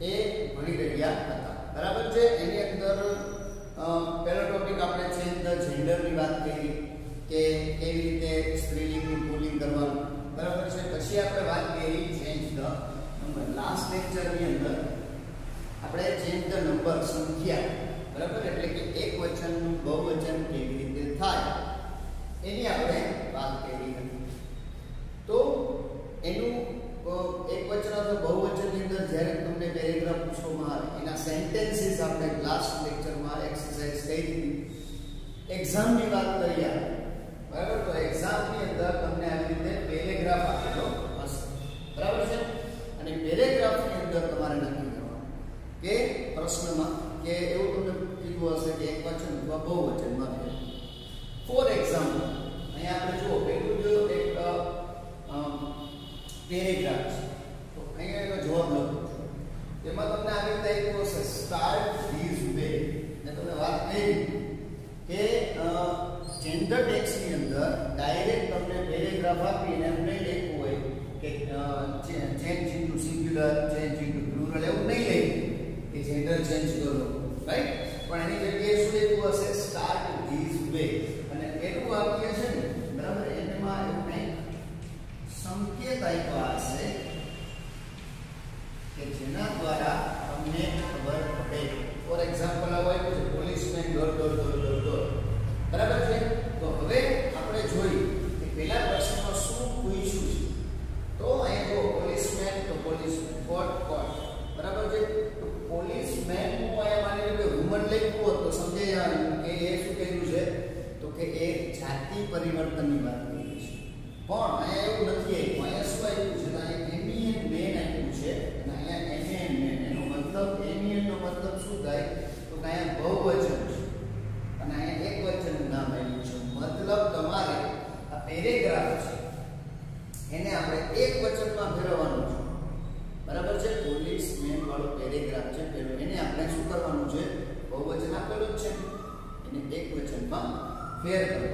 એ ભણી રહ્યા હતા. બરાબર છે? એની અંદર પહેલો ટોપિક આપણે છે ધ જેન્ડરની વાત કરી, કે કેવી રીતે સ્ત્રીલિંગનું પુલિંગ કરવાનું. બરાબર છે? પછી આપણે વાત કરી ચેન્જ ધ નંબર લાસ્ટ લેક્ચરની અંદર આપણે ચેન્જ ધ નંબર સંખ્યા, બરાબર? એટલે કે એક વચનનું બહુવચન કેવી રીતે થાય? એની આપણે વાત કરી હતી. એના સેન્ટેન્સીસ આપણે લાસ્ટ લેક્ચરમાં એક્સરસાઇઝ કરી હતી એક્ઝામની વાત કરીએ બરાબર તો એક્ઝામની અંદર તમને આવી રીતે પેરેગ્રાફ આપેલો રીતે આપ્યું હશે સ્ટાર્ટ ધીસ વે મેં તમને વાત કરી કે જેન્ડર ટેક્સની અંદર ડાયરેક્ટ તમને પેરેગ્રાફ આપીને એમ નહીં લખવું હોય કે change into singular change into plural એવું નહીં લઈ કે જેન્ડર ચેન્જ કરો રાઈટ પણ એની જગ્યાએ શું લખ્યું હશે સ્ટાર્ટ ધીસ વે અને એટલું વાક્ય છે ને બરાબર એમાં એવું કંઈક સંકેત આપ્યા ફોર એક્ઝામ્પલ આવું આપ્યું છે પોલીસમેન ઘર ઘર અહીંયા બહુવચન છે. અને અહીંયા એક વચનનું નામ આવ્યું છે. મતલબ તમારે આ પેરેગ્રાફ છે, એને આપણે એક વચનમાં ફેરવવાનું છે. બરાબર છે? પોલીસ મેન વાળો પેરેગ્રાફ છે, પેલો એને આપણે શું કરવાનું છે? બહુવચન આપેલું જ છે. એને એક વચનમાં ફેર કરવાનું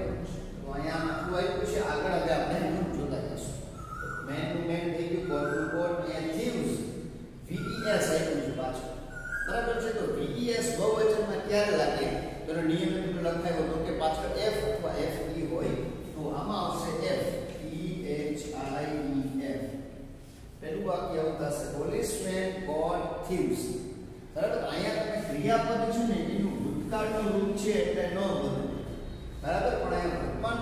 તો નિયમ એમ લખાયો હતો કે પાછળ એફ અથવા એફ ઈ હોય તો આમાં આવશે F E H I E F પહેલું વાક્ય આવું થશે પોલીસમેન કોટ થીવ્સ બરાબર અહીંયા તમે ક્રિયાપદ છે ને એનું ભૂતકાળનું રૂપ છે એટલે ન બદલે બરાબર પણ અહીંયા વર્તમાન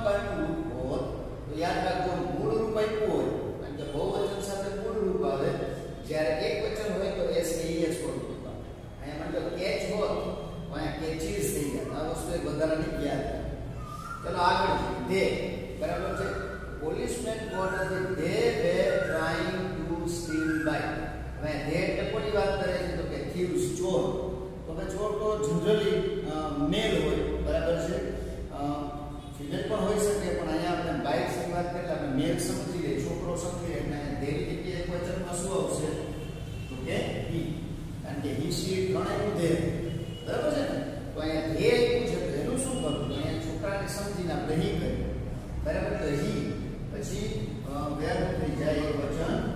વધારાની યાદ ચલો આગળ જોઈએ દે બરાબર છે પોલીસમેન કોટ હતી they were trying to steal bike હવે દે એટલે કોની વાત કરે છે તો કે થીવ્સ ચોર તો કે ચોર તો જનરલી મેલ હોય બરાબર છે ફિમેલ પણ હોઈ શકે પણ અહીંયા આપણે બાઇક ની વાત કરીએ આપણે મેલ સમજી લઈએ છોકરો સમજી લઈએ એટલે દેવી જગ્યાએ એક વચનમાં શું આવશે તો કે હી કારણ કે હી સી ત્રણેયનું ધે બરાબર છે ને તો અહીંયા ધે પછી વેર થઈ જાય એ વચન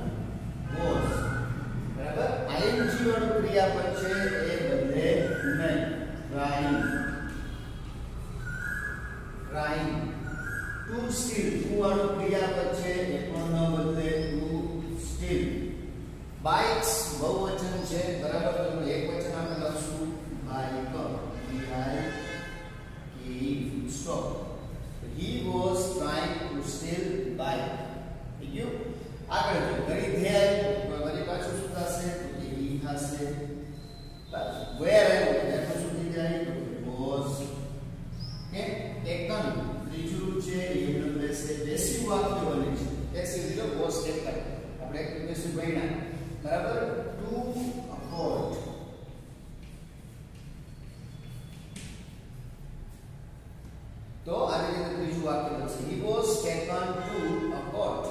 તો આવી રીતે ત્રીજું વાક્ય બનશે. He was taken to a court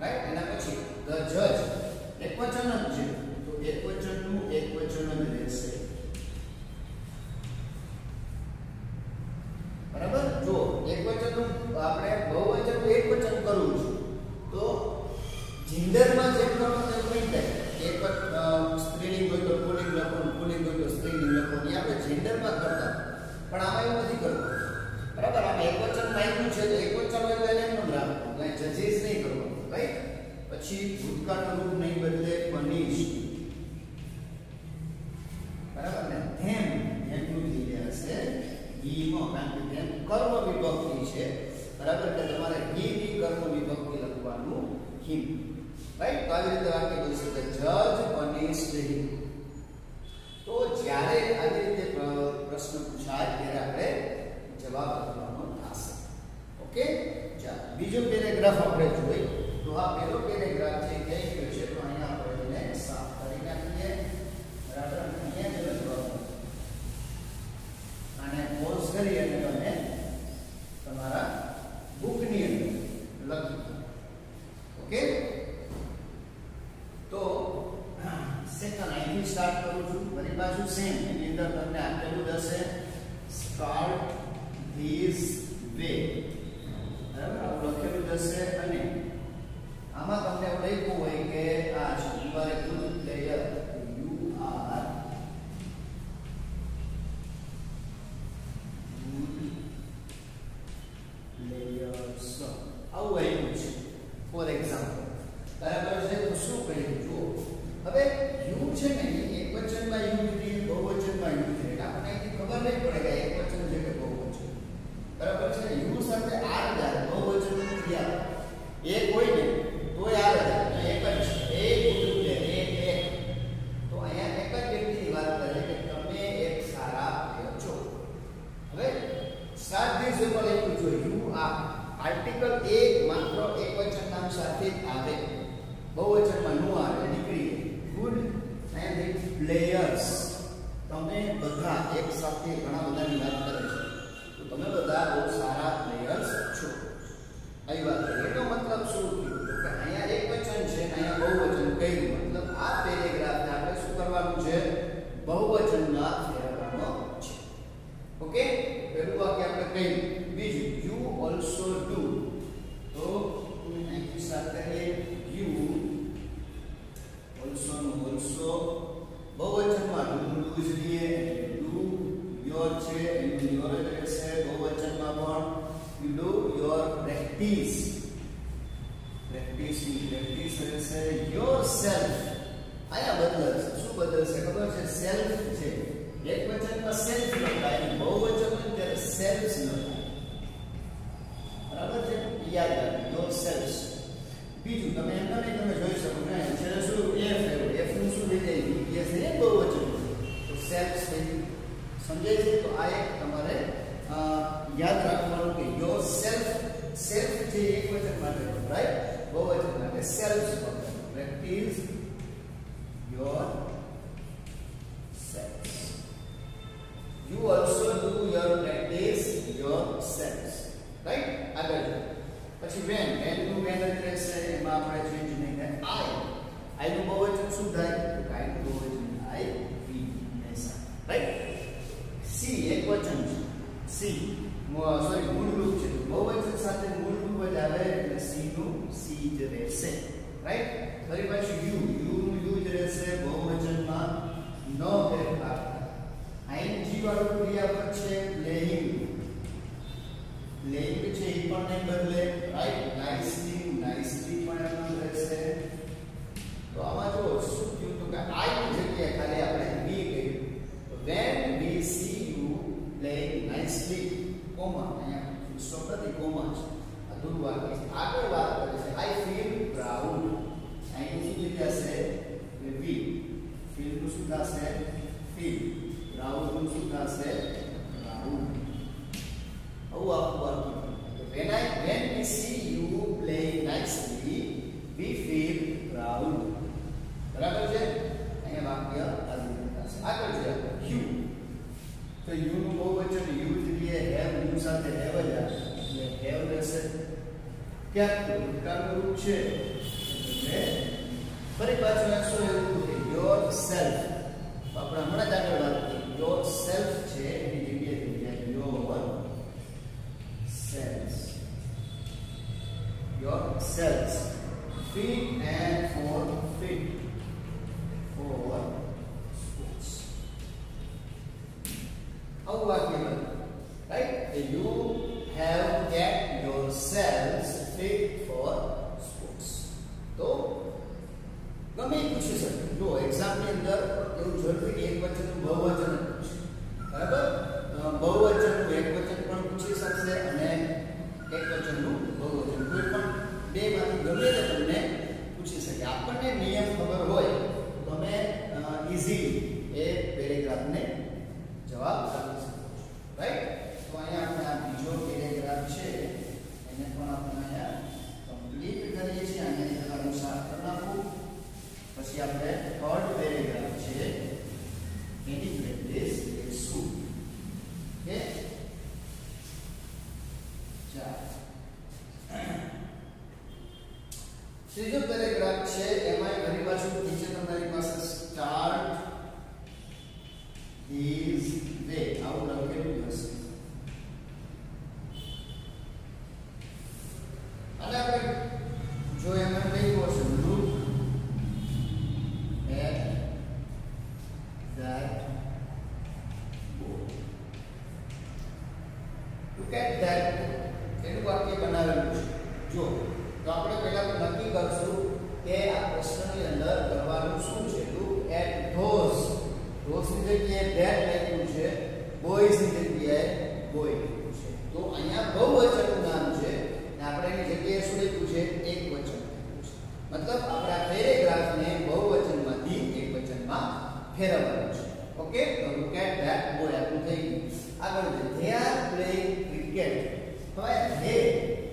right એના પછી ધ જજ એકવચન જ છે. તો એકવચનનું એકવચન જ રહેશે. છે તો 51 બદલાય ને એમ રાખો એટલે જજીસ નહીં કરવાનો રાઈટ પછી ભૂતકાળનું રૂપ નહીં બદલે બનીશ બરાબર ને ધેમ ધેમનું થઈ ગયા છે ઈમો કારણ કે ધેમ કર્મ વિભક્તિ છે બરાબર કે તમારે ઈ કર્મ વિભક્તિ લખવાનું હિમ રાઈટ તો આવી રીતે વાક્ય કે ચાર બીજો પેરેગ્રાફ આપણે જોઈએ તો આ પહેલો પેરેગ્રાફ છે કે જશે અને આમાં તમને એવું લખ્યું હોય કે આ શનિવારે ગુરુ પીસ એટલે પીસ રહેશે યોર સેલ્ફ આયા બદલશે શું બદલશે ખબર છે સેલ્ફ છે એક વચનમાં સેલ્ફ લખાય અને બહુવચનમાં ત્યારે સેલ્ફ લખાય બરાબર છે યાદ રાખજો યોર સેલ્ફ બીજું તમે એમ તમે તમે જોઈ શકો ને છેલ્લે શું એફ એવું એફ નું શું થઈ જાય યુપીએસ એ બહુવચન તો સેલ્ફ થઈ ગયું સમજાય છે તો આ એક તમારે યાદ રાખવાનું કે યોર સેલ્ફ સેલ્ફ જે એક વચન માટે right go with the cell repels your પરિભાષ યુ યુ યુ જ રહેશે બહુવચનમાં ન ફેરફાર થાય આઈએનજી વાળું ક્રિયાપદ છે લેઇંગ લેઇંગ છે એ પણ નહીં બદલે right of self. But Brahmana Senhor, porque quando não vão that book. Look at that એનું વાક્ય બનાવેલું છે જો તો આપણે પહેલા નક્કી કરશું કે આ પ્રશ્નની અંદર કરવાનું શું છે લુક એટ ધોઝ ધોઝની જગ્યાએ ધેટ લખ્યું છે બોયઝની જગ્યાએ બોય લખ્યું છે તો અહીંયા બહુવચનનું નામ છે અને આપણે એની જગ્યાએ શું લખ્યું છે એક વચન લખ્યું છે મતલબ આપણે આ પેરેગ્રાફને બહુવચનમાંથી એક વચનમાં ફેરવવાનું Okay, so look at that boy. I'm saying, આગળ they are playing cricket. હવે they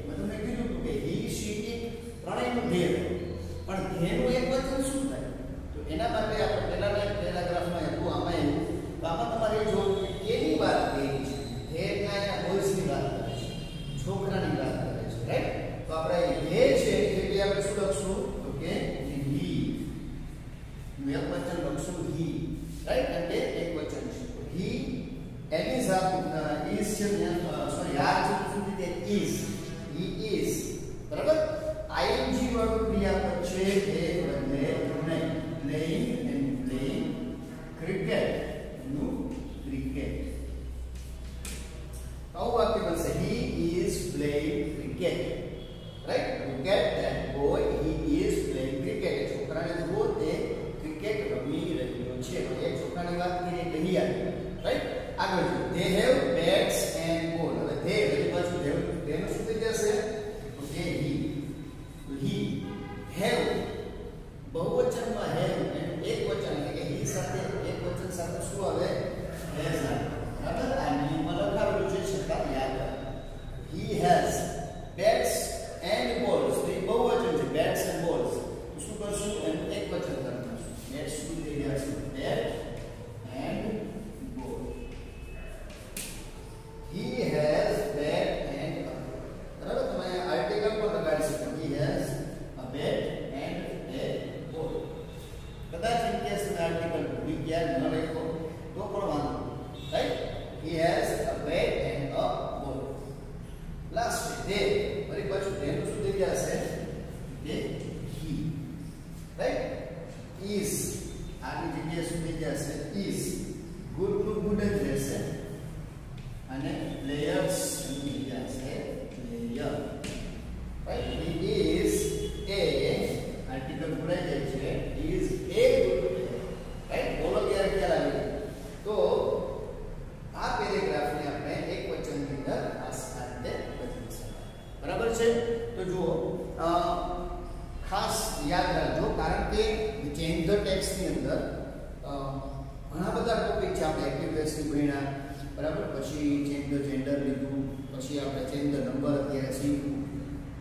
મેં તમને કીધું કે he she it ત્રણેયનું they પણ they એક વચન શું થાય તો એના માટે આપણે પહેલાના પેરાગ્રાફમાં હતું આમાં એવું બાબત તમારે જોવું કે કેની વાત કરી Exact, uh, is, a sorry, article to de the. આગળ જો they have bats and ball હવે they એટલે પાછું they તેનું શું પછી ચેન્જ ધ જેન્ડર લીધું પછી આપણે ચેન્જ ધ નંબર અત્યારે શીખ્યું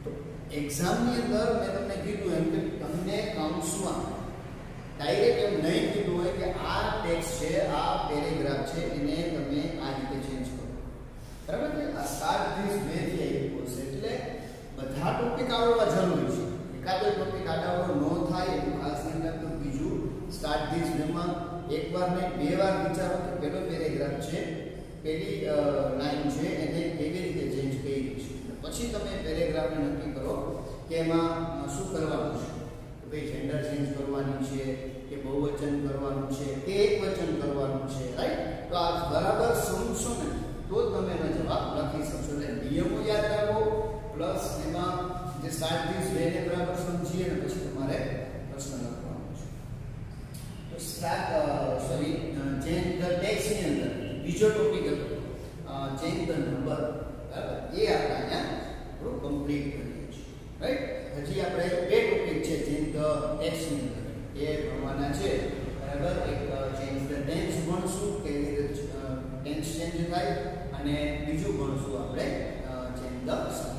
તો એક્ઝામની અંદર મેં તમને કીધું એમ કે તમને કાઉન્સમાં ડાયરેક્ટ એમ નહીં કીધું હોય કે આ ટેક્સ્ટ છે આ પેરેગ્રાફ છે એને તમે આ રીતે ચેન્જ કરો બરાબર છે આ સ્ટાર્ટ ધીસ વે થી આવ્યું હશે એટલે બધા ટોપિક આવડવા જરૂરી છે એકાદો ટોપિક આડાવડો ન થાય એનું ખાસ ધ્યાન રાખજો બીજું સ્ટાર્ટ ધીસ વેમાં એકવાર નહીં બે વાર વિચારો કે પેલો પેરેગ્રાફ છે પહેલી લાઈન છે એને કેવી રીતે ચેન્જ કરી છે? પછી તમે પેરેગ્રાફને નક્કી કરો કે એમાં શું કરવાનું છે? કે ભાઈ જેન્ડર ચેન્જ કરવાનું છે, કે બહુવચન કરવાનું છે, કે એકવચન કરવાનું છે રાઈટ તો આ બરાબર સમજો ને, તો તમે એનો જવાબ લખી શકશો. એટલે નિયમો યાદ રાખો, પ્લસ એમાં જે સાતથી બેને બરાબર સમજીએ અને પછી તમારે પ્રશ્ન લખવાનો છે. તો સ્ટાર્ટ સોરી જેન્ડર ટેક્સની અંદર બીજો ટોપિક હતો. ચેન્જ ધ નંબર, બરાબર? એ આપણે અહીંયા થોડું કમ્પ્લીટ કરીએ છીએ. રાઈટ હજી આપણે બે ટોપિક છે ચેન્જ ધ ટેક્સ્ટની અંદર. એ ભણવાના છે, બરાબર? એક ચેન્જ ધ ટેન્સ ભણશું કેવી રીતે ટેન્સ ચેન્જ થાય, અને બીજું ભણશું આપણે ચેન્જ ધ